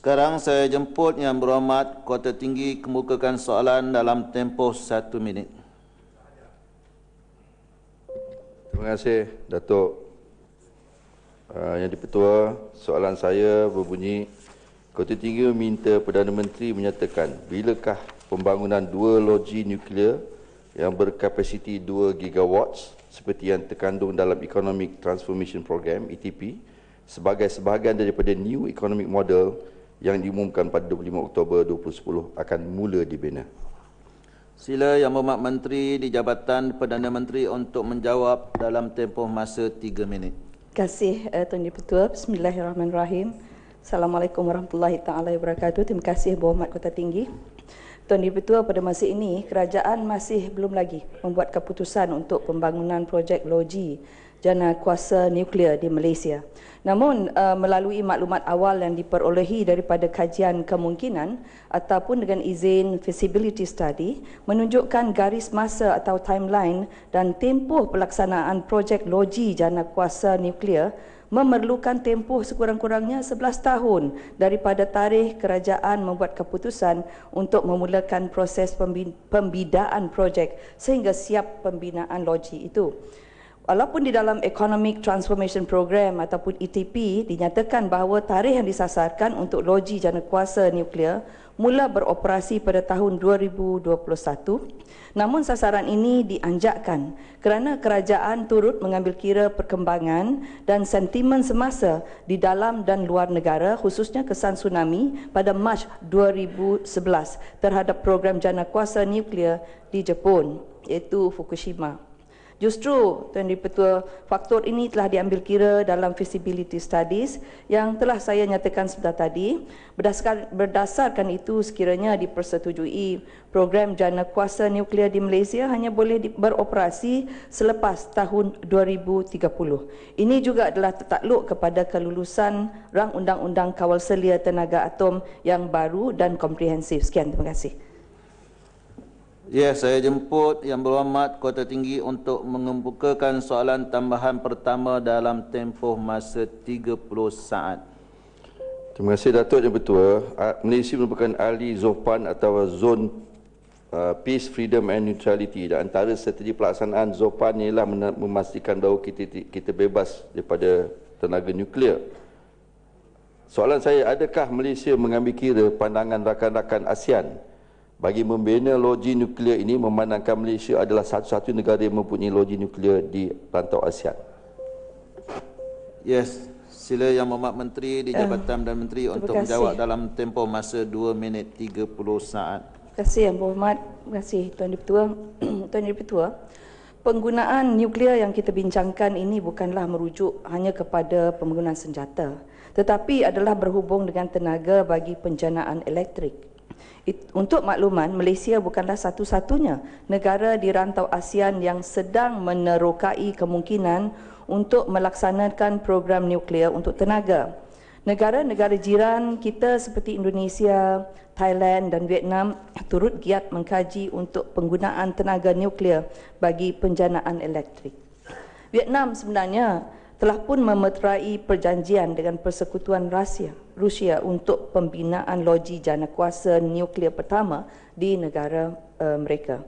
Sekarang saya jemput Yang Berhormat Kota Tinggi kemukakan soalan dalam tempoh satu minit. Terima kasih Datuk uh, Yang Dipertua Soalan saya berbunyi Kota Tinggi meminta Perdana Menteri menyatakan Bilakah pembangunan dua loji nuklear Yang berkapasiti 2 gigawatts Seperti yang terkandung dalam Economic Transformation Program ETP Sebagai sebahagian daripada New Economic Model Yang diumumkan pada 25 Oktober 2010 Akan mula dibina Sila Yang Berhormat Menteri di Jabatan Perdana Menteri untuk menjawab dalam tempoh masa 3 minit. Terima kasih uh, Tuan Dipertua. Bismillahirrahmanirrahim. Assalamualaikum warahmatullahi taala wabarakatuh. Terima kasih Berhormat Kota Tinggi. Tuan Dipertua pada masa ini kerajaan masih belum lagi membuat keputusan untuk pembangunan projek loji jana kuasa nuklear di Malaysia. Namun uh, melalui maklumat awal yang diperolehi daripada kajian kemungkinan ataupun dengan izin feasibility study menunjukkan garis masa atau timeline dan tempoh pelaksanaan projek loji jana kuasa nuklear memerlukan tempoh sekurang-kurangnya 11 tahun daripada tarikh kerajaan membuat keputusan untuk memulakan proses pembidaan projek sehingga siap pembinaan loji itu. Walaupun di dalam Economic Transformation Program ataupun ETP dinyatakan bahawa tarikh yang disasarkan untuk loji jana kuasa nuklear mula beroperasi pada tahun 2021 namun sasaran ini dianjakkan kerana kerajaan turut mengambil kira perkembangan dan sentimen semasa di dalam dan luar negara khususnya kesan tsunami pada Mac 2011 terhadap program jana kuasa nuklear di Jepun iaitu Fukushima. Justru Tuan Dipertua faktor ini telah diambil kira dalam feasibility studies yang telah saya nyatakan sebentar tadi. Berdasarkan, berdasarkan itu sekiranya dipersetujui program jana kuasa nuklear di Malaysia hanya boleh di, beroperasi selepas tahun 2030. Ini juga adalah tertakluk kepada kelulusan rang undang-undang kawal selia tenaga atom yang baru dan komprehensif. Sekian, terima kasih. Ya, saya jemput Yang Berhormat Kota Tinggi untuk mengembukakan soalan tambahan pertama dalam tempoh masa 30 saat. Terima kasih Datuk Yang Bertua. Malaysia merupakan ahli ZOPAN atau Zone Peace, Freedom and Neutrality dan antara strategi pelaksanaan ZOPAN ialah memastikan bahawa kita kita bebas daripada tenaga nuklear. Soalan saya, adakah Malaysia mengambil kira pandangan rakan-rakan ASEAN bagi membina loji nuklear ini memandangkan Malaysia adalah satu-satu negara yang mempunyai loji nuklear di rantau ASEAN. Yes, sila Yang Mohd Menteri di Jabatan uh, dan Menteri untuk kasih. menjawab dalam tempoh masa 2 minit 30 saat. Terima kasih Yang Mohd. Terima kasih Tuan Dipertua. Tuan Dipertua. Penggunaan nuklear yang kita bincangkan ini bukanlah merujuk hanya kepada penggunaan senjata tetapi adalah berhubung dengan tenaga bagi penjanaan elektrik. Untuk makluman, Malaysia bukanlah satu-satunya negara di rantau ASEAN yang sedang menerokai kemungkinan untuk melaksanakan program nuklear untuk tenaga. Negara-negara jiran kita seperti Indonesia, Thailand dan Vietnam turut giat mengkaji untuk penggunaan tenaga nuklear bagi penjanaan elektrik. Vietnam sebenarnya telah pun memeterai perjanjian dengan persekutuan Rusia, Rusia untuk pembinaan loji jana kuasa nuklear pertama di negara uh, mereka.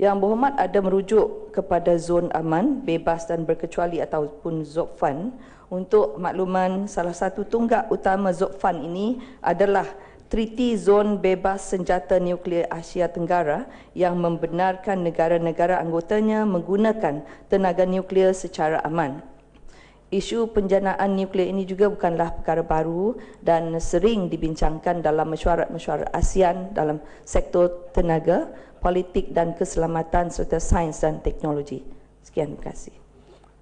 Yang berhormat ada merujuk kepada zon aman, bebas dan berkecuali ataupun ZOPFAN. Untuk makluman, salah satu tunggak utama ZOPFAN ini adalah Treaty Zon Bebas Senjata Nuklear Asia Tenggara yang membenarkan negara-negara anggotanya menggunakan tenaga nuklear secara aman isu penjanaan nuklear ini juga bukanlah perkara baru dan sering dibincangkan dalam mesyuarat-mesyuarat ASEAN dalam sektor tenaga, politik dan keselamatan serta sains dan teknologi. Sekian, terima kasih.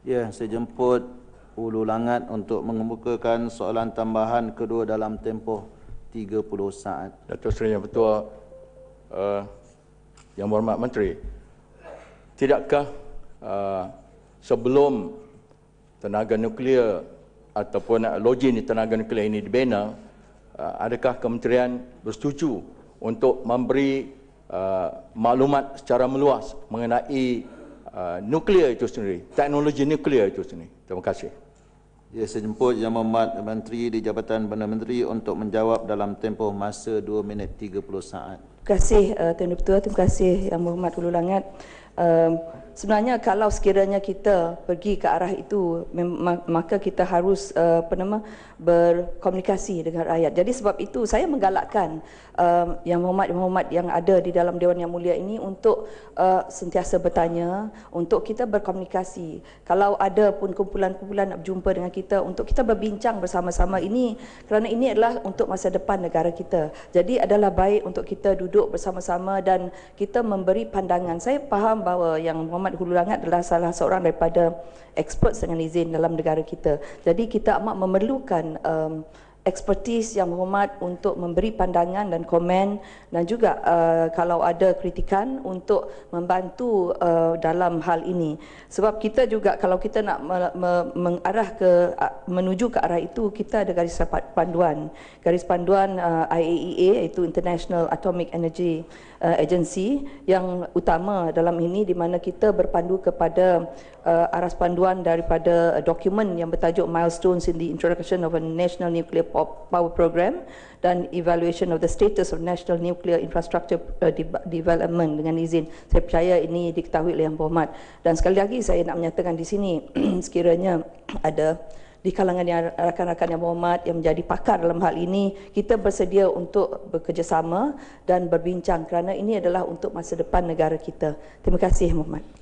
Ya, saya jemput Ulu Langat untuk mengemukakan soalan tambahan kedua dalam tempoh 30 saat. Datuk Seri Yang Ketua uh, Yang Berhormat Menteri, tidakkah uh, sebelum tenaga nuklear ataupun loji ni tenaga nuklear ini dibina uh, adakah kementerian bersetuju untuk memberi uh, maklumat secara meluas mengenai uh, nuklear itu sendiri teknologi nuklear itu sendiri terima kasih Ya, saya jemput Yang Berhormat Menteri di Jabatan Perdana Menteri untuk menjawab dalam tempoh masa 2 minit 30 saat. Terima kasih uh, Tuan Ketua, terima kasih Yang Berhormat Hulu Langat. Uh, sebenarnya kalau sekiranya kita pergi ke arah itu maka kita harus uh, apa nama berkomunikasi dengan rakyat. Jadi sebab itu saya menggalakkan uh, yang Muhammad-Muhammad yang ada di dalam Dewan Yang Mulia ini untuk uh, sentiasa bertanya, untuk kita berkomunikasi. Kalau ada pun kumpulan-kumpulan nak berjumpa dengan kita untuk kita berbincang bersama-sama ini kerana ini adalah untuk masa depan negara kita. Jadi adalah baik untuk kita duduk bersama-sama dan kita memberi pandangan. Saya faham bahawa yang Muhammad Hulu Langat adalah salah seorang daripada expert dengan izin dalam negara kita. Jadi kita amat memerlukan um, expertise yang berhormat untuk memberi pandangan dan komen dan juga uh, kalau ada kritikan untuk membantu uh, dalam hal ini. Sebab kita juga kalau kita nak me- me- mengarah ke uh, menuju ke arah itu kita ada garis panduan. Garis panduan uh, IAEA iaitu International Atomic Energy uh, Agency yang utama dalam ini di mana kita berpandu kepada uh, aras panduan daripada uh, dokumen yang bertajuk Milestones in the Introduction of a National Nuclear Power Program dan Evaluation of the Status of National Nuclear Infrastructure uh, De- Development dengan izin. Saya percaya ini diketahui oleh Yang Berhormat. Dan sekali lagi saya nak menyatakan di sini sekiranya ada di kalangan yang rakan-rakan yang berhormat yang menjadi pakar dalam hal ini kita bersedia untuk bekerjasama dan berbincang kerana ini adalah untuk masa depan negara kita. Terima kasih Muhammad.